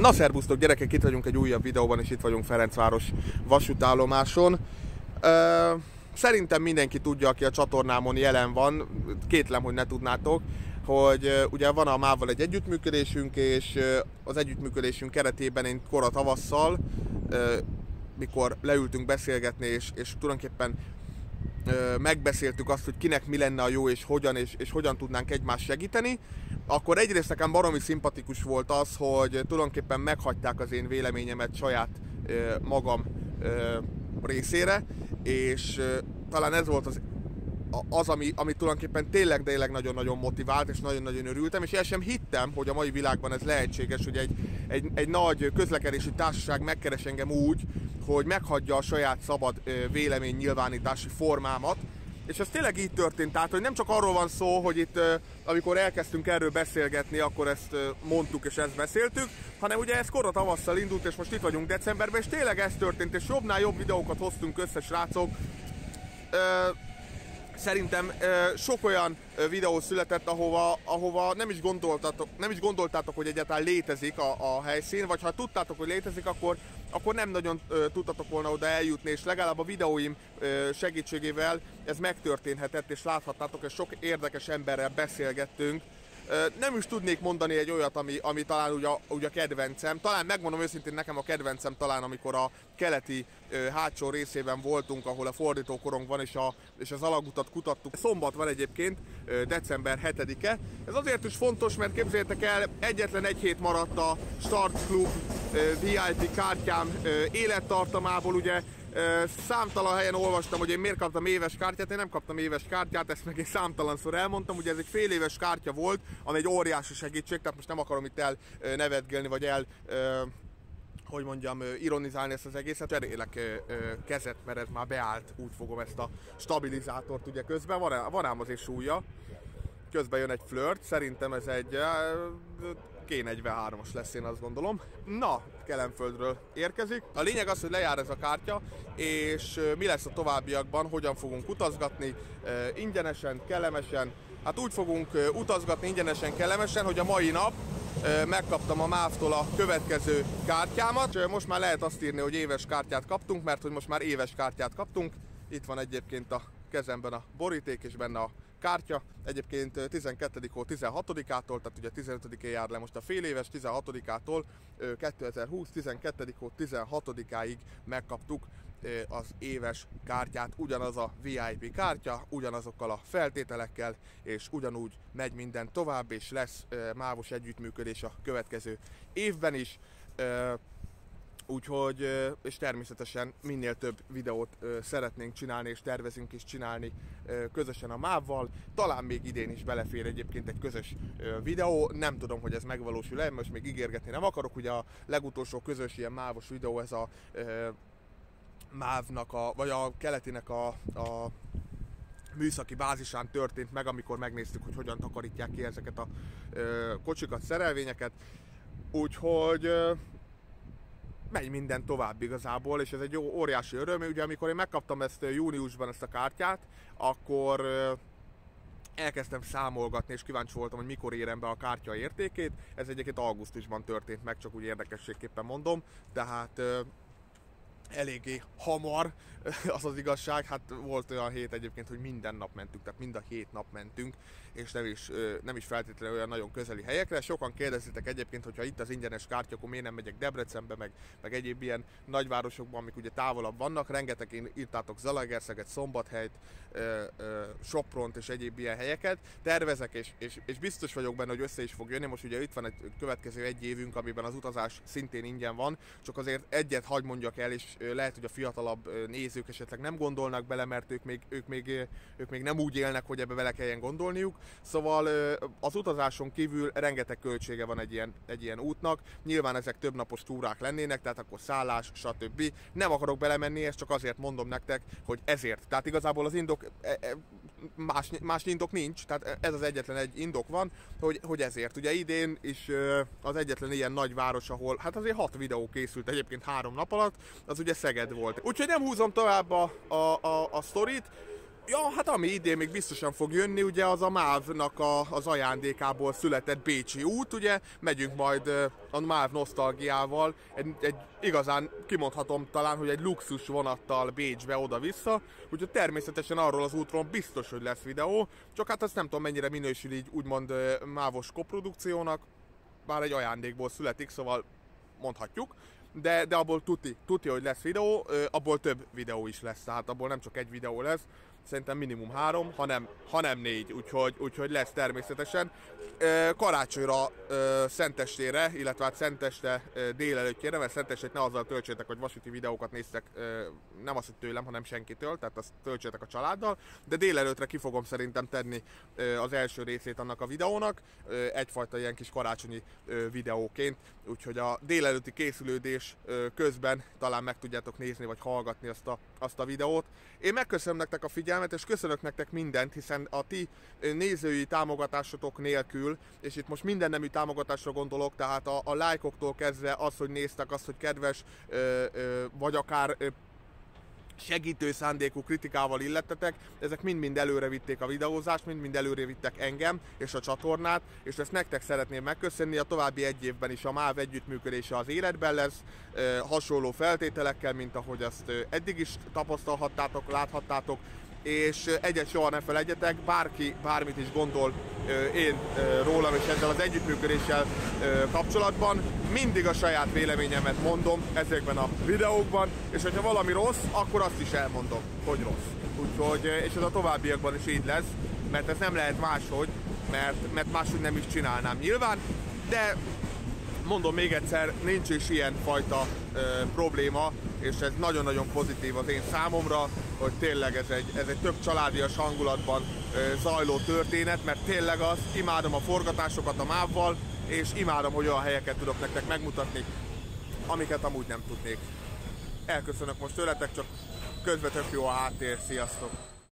Na szervusztok gyerekek, itt vagyunk egy újabb videóban, és itt vagyunk Ferencváros vasútállomáson. Szerintem mindenki tudja, aki a csatornámon jelen van, kétlem, hogy ne tudnátok, hogy ugye van a Mával egy együttműködésünk, és az együttműködésünk keretében én kora tavasszal, mikor leültünk beszélgetni, és, és tulajdonképpen megbeszéltük azt, hogy kinek mi lenne a jó, és hogyan, és, és hogyan tudnánk egymást segíteni, akkor egyrészt nekem baromi szimpatikus volt az, hogy tulajdonképpen meghagyták az én véleményemet saját magam részére, és talán ez volt az az, ami, ami tulajdonképpen tényleg, tényleg nagyon-nagyon motivált, és nagyon-nagyon örültem, és el sem hittem, hogy a mai világban ez lehetséges, hogy egy, egy, egy nagy közlekedési társaság megkeres engem úgy, hogy meghagyja a saját szabad vélemény nyilvánítási formámat, és ez tényleg így történt, tehát hogy nem csak arról van szó, hogy itt amikor elkezdtünk erről beszélgetni, akkor ezt mondtuk és ezt beszéltük, hanem ugye ez korra tavasszal indult, és most itt vagyunk decemberben, és tényleg ez történt, és jobbnál jobb videókat hoztunk össze, srácok. Szerintem sok olyan videó született, ahova, ahova nem, is gondoltatok, nem is gondoltátok, hogy egyáltalán létezik a, a helyszín, vagy ha tudtátok, hogy létezik, akkor akkor nem nagyon ö, tudtatok volna oda eljutni, és legalább a videóim ö, segítségével ez megtörténhetett, és láthattátok, hogy sok érdekes emberrel beszélgettünk. Nem is tudnék mondani egy olyat, ami, ami talán ugye ugye a kedvencem. Talán megmondom őszintén, nekem a kedvencem talán, amikor a keleti hátsó részében voltunk, ahol a fordítókorong van, és, a, és az alagutat kutattuk. Szombat van egyébként, december 7-e. Ez azért is fontos, mert képzeljétek el, egyetlen egy hét maradt a Start Club VIP kártyám élettartamából, ugye számtalan helyen olvastam, hogy én miért kaptam éves kártyát, én nem kaptam éves kártyát, ezt meg én számtalanszor elmondtam, ugye ez egy fél éves kártya volt, ami egy óriási segítség, tehát most nem akarom itt el nevetgélni, vagy el hogy mondjam, ironizálni ezt az egészet, cserélek kezet, mert ez már beállt, úgy fogom ezt a stabilizátort ugye közben, van, van ám azért súlya, közben jön egy flirt, szerintem ez egy K43-as lesz, én azt gondolom. Na, Kelemföldről érkezik. A lényeg az, hogy lejár ez a kártya, és mi lesz a továbbiakban, hogyan fogunk utazgatni, ingyenesen, kellemesen. Hát úgy fogunk utazgatni ingyenesen, kellemesen, hogy a mai nap megkaptam a MÁV-tól a következő kártyámat. Most már lehet azt írni, hogy éves kártyát kaptunk, mert hogy most már éves kártyát kaptunk. Itt van egyébként a kezemben a boríték és benne a kártya. Egyébként 12 hó 16-ától, tehát ugye 15-én jár le most a fél éves, 16-ától 2020 12 hó 16-áig megkaptuk az éves kártyát, ugyanaz a VIP kártya, ugyanazokkal a feltételekkel, és ugyanúgy megy minden tovább, és lesz mávos együttműködés a következő évben is. Úgyhogy, és természetesen minél több videót szeretnénk csinálni, és tervezünk is csinálni közösen a MÁV-val. Talán még idén is belefér egyébként egy közös videó, nem tudom, hogy ez megvalósul-e, most még ígérgetni nem akarok. Ugye a legutolsó közös ilyen mávos videó, ez a MÁV-nak, a, vagy a keletinek a, a műszaki bázisán történt meg, amikor megnéztük, hogy hogyan takarítják ki ezeket a ö, kocsikat, szerelvényeket. Úgyhogy megy minden tovább igazából, és ez egy óriási öröm. Ugye amikor én megkaptam ezt júniusban ezt a kártyát, akkor elkezdtem számolgatni, és kíváncsi voltam, hogy mikor érem be a kártya értékét. Ez egyébként augusztusban történt meg, csak úgy érdekességképpen mondom. Tehát eléggé hamar, az az igazság. Hát volt olyan hét egyébként, hogy minden nap mentünk, tehát mind a hét nap mentünk, és nem is, nem is feltétlenül olyan nagyon közeli helyekre. Sokan kérdezitek egyébként, hogyha itt az ingyenes kártya, akkor miért nem megyek Debrecenbe, meg, meg egyéb ilyen nagyvárosokban, amik ugye távolabb vannak. Rengeteg én írtátok Zalaegerszeget, Szombathelyt, Sopront és egyéb ilyen helyeket. Tervezek, és, és, és biztos vagyok benne, hogy össze is fog jönni. Most ugye itt van egy következő egy évünk, amiben az utazás szintén ingyen van, csak azért egyet hagy mondjak el, és lehet, hogy a fiatalabb nézők esetleg nem gondolnak bele, mert ők még, ők még, ők még nem úgy élnek, hogy ebbe bele kelljen gondolniuk. Szóval az utazáson kívül rengeteg költsége van egy ilyen, egy ilyen útnak. Nyilván ezek több napos túrák lennének, tehát akkor szállás, stb. Nem akarok belemenni, ezt csak azért mondom nektek, hogy ezért. Tehát igazából az indok, e, e, más, más indok nincs, tehát ez az egyetlen egy indok van, hogy, hogy ezért. Ugye idén is az egyetlen ilyen nagy város, ahol hát azért hat videó készült egyébként három nap alatt, az ugye Szeged volt. Úgyhogy nem húzom tovább a, a, a, a sztorit, Ja, hát ami idén még biztosan fog jönni, ugye az a MÁV-nak a, az ajándékából született Bécsi út, ugye? Megyünk majd a MÁV nosztalgiával, egy, egy igazán kimondhatom talán, hogy egy luxus vonattal Bécsbe oda-vissza, úgyhogy természetesen arról az útról biztos, hogy lesz videó, csak hát azt nem tudom mennyire minősül így úgymond mávos koprodukciónak, bár egy ajándékból születik, szóval mondhatjuk, de, de abból tuti, tuti, hogy lesz videó, abból több videó is lesz, tehát abból nem csak egy videó lesz, szerintem minimum három, hanem, hanem négy, úgyhogy, úgyhogy lesz természetesen. Karácsonyra Szentestére, illetve hát Szenteste délelőttjére, mert Szentestét ne azzal töltsétek, hogy vasúti videókat néztek, nem azt, hogy tőlem, hanem senkitől, tehát azt töltsétek a családdal, de délelőtre ki fogom szerintem tenni az első részét annak a videónak, egyfajta ilyen kis karácsonyi videóként, úgyhogy a délelőtti készülődés közben talán meg tudjátok nézni, vagy hallgatni azt a, azt a videót. Én megköszönöm nektek a figyelmet, és köszönök nektek mindent, hiszen a ti nézői támogatásotok nélkül, és itt most minden nemű támogatásra gondolok, tehát a, a lájkoktól kezdve az, hogy néztek, az, hogy kedves, ö, ö, vagy akár ö, segítő szándékú kritikával illettetek, ezek mind-mind előre vitték a videózást, mind-mind előre vittek engem és a csatornát, és ezt nektek szeretném megköszönni, a további egy évben is a MÁV együttműködése az életben lesz, hasonló feltételekkel, mint ahogy azt eddig is tapasztalhattátok, láthattátok, és egyet soha ne felejtjetek, bárki bármit is gondol én rólam és ezzel az együttműködéssel kapcsolatban, mindig a saját véleményemet mondom ezekben a videókban, és hogyha valami rossz, akkor azt is elmondom, hogy rossz. Úgyhogy, és ez a továbbiakban is így lesz, mert ez nem lehet máshogy, mert, mert máshogy nem is csinálnám nyilván, de mondom még egyszer, nincs is ilyen fajta ö, probléma, és ez nagyon-nagyon pozitív az én számomra, hogy tényleg ez egy, ez egy több családias hangulatban zajló történet, mert tényleg az, imádom a forgatásokat a mávval, és imádom, hogy olyan helyeket tudok nektek megmutatni, amiket amúgy nem tudnék. Elköszönök most tőletek, csak közvetett jó a háttér, sziasztok!